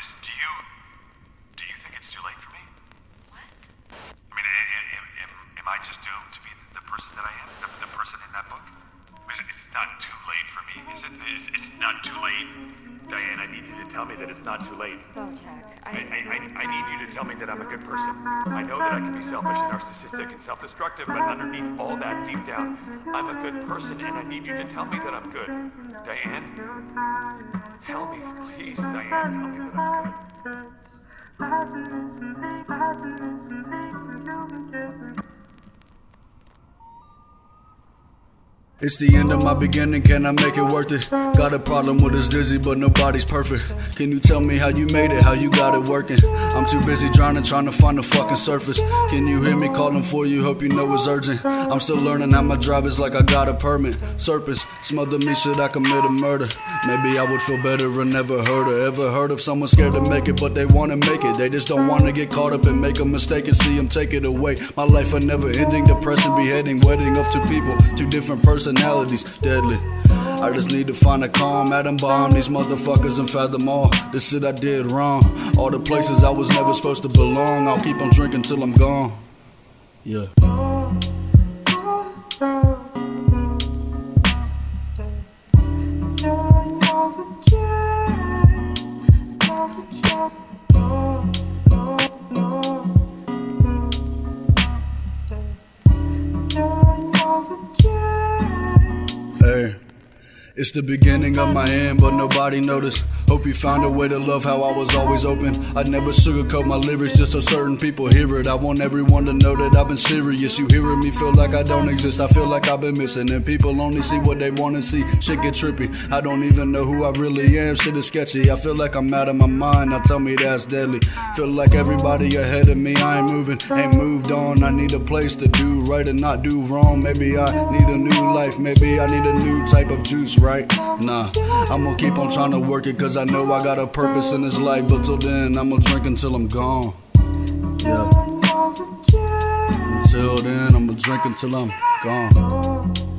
is, do you do you think it's too late for me? Tell me that it's not too late. Bojack, I, I. I, I, I need you to tell me that I'm a good person. I know that I can be selfish and narcissistic and self-destructive, but underneath all that, deep down, I'm a good person, and I need you to tell me that I'm good. Diane, tell me, please, Diane, tell me that I'm good. It's the end of my beginning, can I make it worth it? Got a problem with this dizzy, but nobody's perfect. Can you tell me how you made it, how you got it working? I'm too busy drowning, trying to find the fucking surface. Can you hear me calling for you? Hope you know it's urgent. I'm still learning how my drive is like I got a permit. Serpents smother me, should I commit a murder? Maybe I would feel better and never heard her. Ever heard of someone scared to make it, but they wanna make it? They just don't wanna get caught up and make a mistake and see them take it away. My life a never ending, depressing, beheading, wedding of two people, two different personalities, deadly. I just need to find a calm, atom bomb these motherfuckers and fathom all the shit I did wrong. All the places I was never supposed to belong. I'll keep on drinking till I'm gone. Yeah. It's the beginning of my end, but nobody noticed. Hope you found a way to love how I was always open. I never sugarcoat my lyrics just so certain people hear it. I want everyone to know that I've been serious. You hearing me feel like I don't exist. I feel like I've been missing, and people only see what they wanna see. Shit get trippy. I don't even know who I really am. Shit is sketchy. I feel like I'm out of my mind. Now tell me that's deadly. Feel like everybody ahead of me. I ain't moving, ain't moved on. I need a place to do right and not do wrong. Maybe I need a new life. Maybe I need a new type of juice, right? Nah, I'm gonna keep on trying to work it cause I know I got a purpose in this life. But till then, I'm gonna drink until I'm gone. Yeah. Until then, I'm gonna drink until I'm gone.